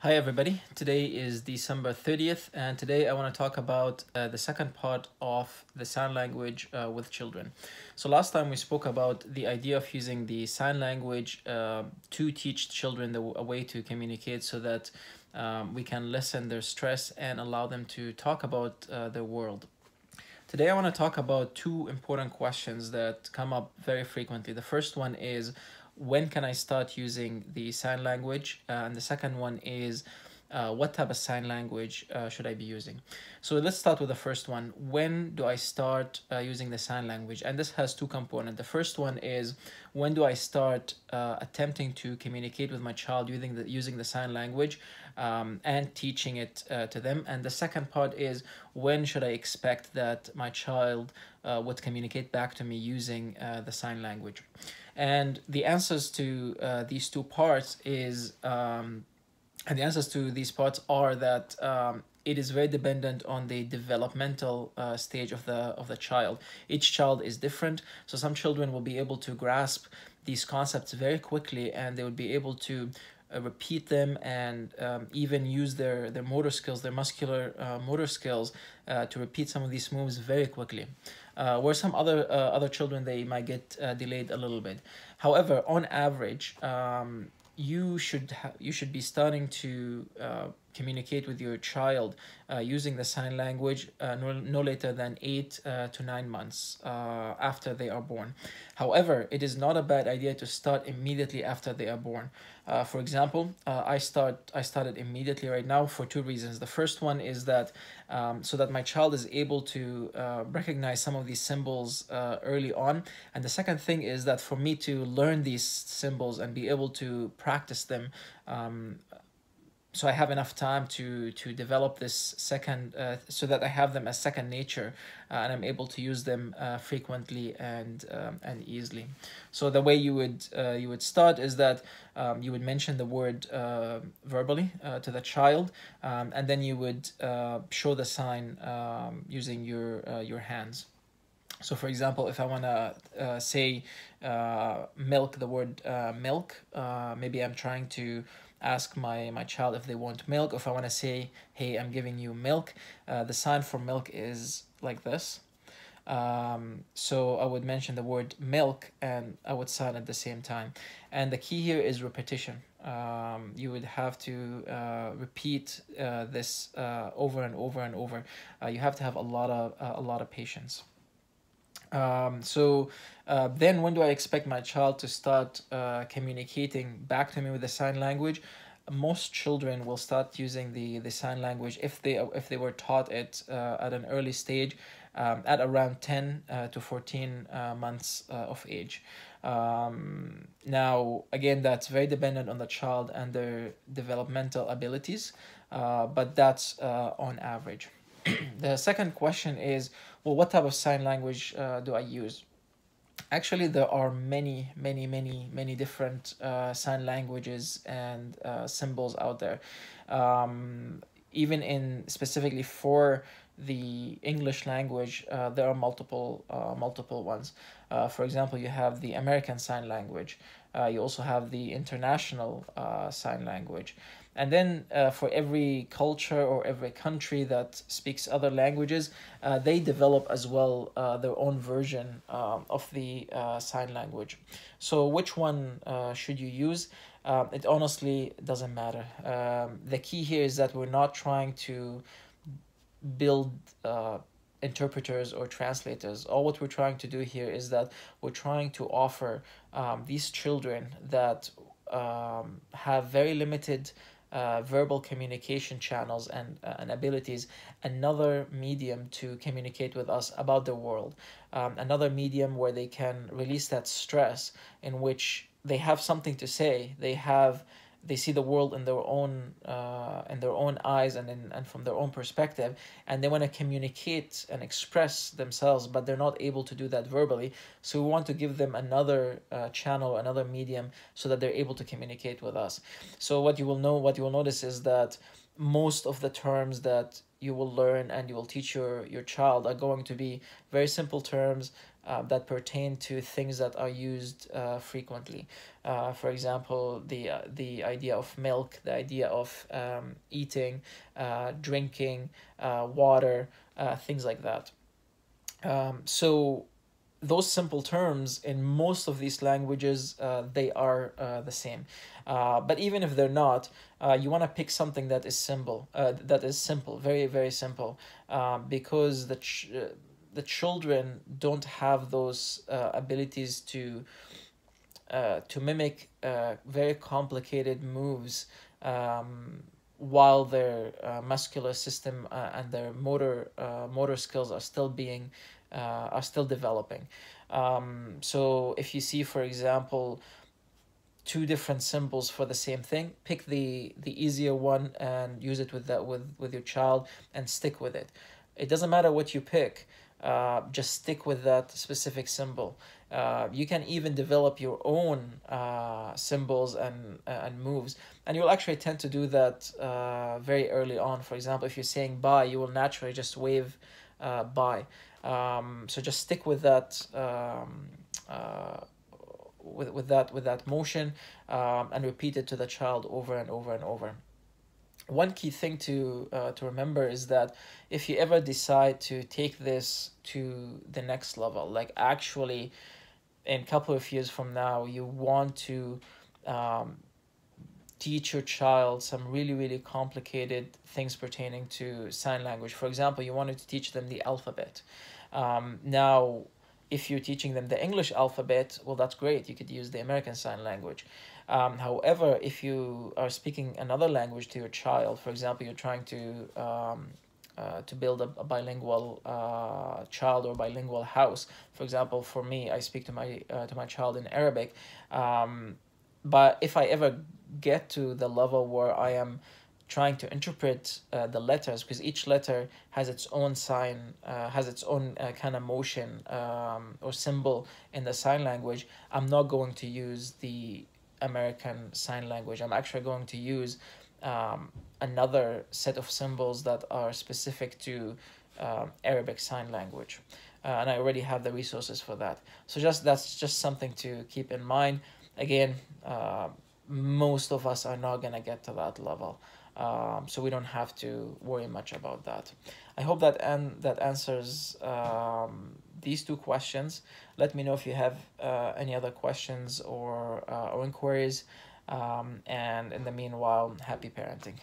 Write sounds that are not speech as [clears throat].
Hi everybody, today is December 30th and today I want to talk about uh, the second part of the sign language uh, with children. So last time we spoke about the idea of using the sign language uh, to teach children the, a way to communicate so that um, we can lessen their stress and allow them to talk about uh, their world. Today I want to talk about two important questions that come up very frequently. The first one is when can I start using the sign language? Uh, and the second one is uh, what type of sign language uh, should I be using? So let's start with the first one. When do I start uh, using the sign language? And this has two components. The first one is when do I start uh, attempting to communicate with my child using the, using the sign language um, and teaching it uh, to them? And the second part is when should I expect that my child uh, would communicate back to me using the sign language? And the answers to these two parts is um, and the answers to these parts are that um, it is very dependent on the developmental uh, stage of the of the child. Each child is different, so some children will be able to grasp these concepts very quickly, and they would be able to uh, repeat them and um, even use their their motor skills, their muscular uh, motor skills, uh, to repeat some of these moves very quickly. Uh, where some other uh, other children they might get delayed a little bit. However, on average. Um, you should ha- you should be starting to uh, communicate with your child uh, using the sign language uh, no, no later than eight uh, to nine months uh, after they are born. However, it is not a bad idea to start immediately after they are born. Uh, for example, uh, I start I started immediately right now for two reasons. The first one is that um, so that my child is able to recognize some of these symbols early on, and the second thing is that for me to learn these symbols and be able to practice them um, so I have enough time to to develop this second uh, so that I have them as second nature uh, and I'm able to use them uh, frequently and um, and easily. So the way you would uh, you would start is that um, you would mention the word uh, verbally uh, to the child um, and then you would show the sign um, using your your hands. So for example, if I want to uh, say uh, milk, the word uh, milk, maybe I'm trying to ask my, my child if they want milk, if I want to say, hey, I'm giving you milk, uh, the sign for milk is like this. Um, so I would mention the word milk and I would sign at the same time. And the key here is repetition. Um, you would have to uh, repeat uh, this uh, over and over and over. Uh, you have to have a lot of uh, a lot of patience. Um, so uh, then when do I expect my child to start uh, communicating back to me with the sign language? Most children will start using the, the sign language if they if they were taught it uh, at an early stage, um, at around 10 uh, to 14 uh, months uh, of age. Um, now, again, that's very dependent on the child and their developmental abilities, but that's on average. [clears throat] the second question is, well, what type of sign language uh, do I use? Actually, there are many, many, many, many different uh, sign languages and uh, symbols out there. Um, even in specifically for the English language, uh, there are multiple uh, multiple ones. Uh, for example, you have the American Sign Language. Uh, you also have the International uh, Sign Language. And then uh, for every culture or every country that speaks other languages, uh, they develop as well uh, their own version um, of the uh, sign language. So which one uh, should you use? Um, it honestly doesn't matter. Um, the key here is that we're not trying to build uh, interpreters or translators. All what we're trying to do here is that we're trying to offer um, these children that um, have very limited uh, verbal communication channels and, uh, and abilities another medium to communicate with us about the world um, another medium where they can release that stress in which they have something to say they have they see the world in their own uh, in their own eyes and in, and from their own perspective and they want to communicate and express themselves but they're not able to do that verbally. So we want to give them another uh, channel another medium so that they're able to communicate with us. So what you will know what you will notice is that most of the terms that you will learn and you will teach your, your child are going to be very simple terms uh, that pertain to things that are used uh, frequently. Uh, for example, the uh, the idea of milk, the idea of um, eating, uh, drinking, uh, water, uh, things like that. Um, so those simple terms in most of these languages uh, they are uh, the same. Uh, but even if they're not uh, you want to pick something that is simple uh, that is simple very very simple uh, because the ch- the children don't have those abilities to to mimic very complicated moves um, while their muscular system and their motor motor skills are still being are still developing. Um, so if you see, for example, two different symbols for the same thing, pick the the easier one and use it with that with with your child and stick with it. It doesn't matter what you pick. Uh, just stick with that specific symbol. Uh, you can even develop your own uh, symbols and and moves, and you'll actually tend to do that uh, very early on. For example, if you're saying bye, you will naturally just wave uh, bye. Um, so just stick with that um, uh, with, with that with that motion um, and repeat it to the child over and over and over one key thing to uh, to remember is that if you ever decide to take this to the next level like actually in a couple of years from now you want to um, teach your child some really really complicated things pertaining to sign language. For example you wanted to teach them the alphabet. Um, now if you're teaching them the english alphabet well that's great. You could use the american sign language. Um, however if you are speaking another language to your child for example you're trying to um, uh, to build a, a bilingual uh, child or bilingual house. For example, for me, I speak to my uh, to my child in Arabic, um, but if I ever get to the level where I am trying to interpret uh, the letters because each letter has its own sign uh, has its own uh, kind of motion um, or symbol in the sign language i'm not going to use the american sign language. I'm actually going to use um, another set of symbols that are specific to uh, arabic sign language. Uh, and i already have the resources for that. So just that's just something to keep in mind again uh, most of us are not going to get to that level. Um, so we don't have to worry much about that. I hope that and that answers um, these two questions. Let me know if you have uh, any other questions or uh, or inquiries. Um, and in the meanwhile happy parenting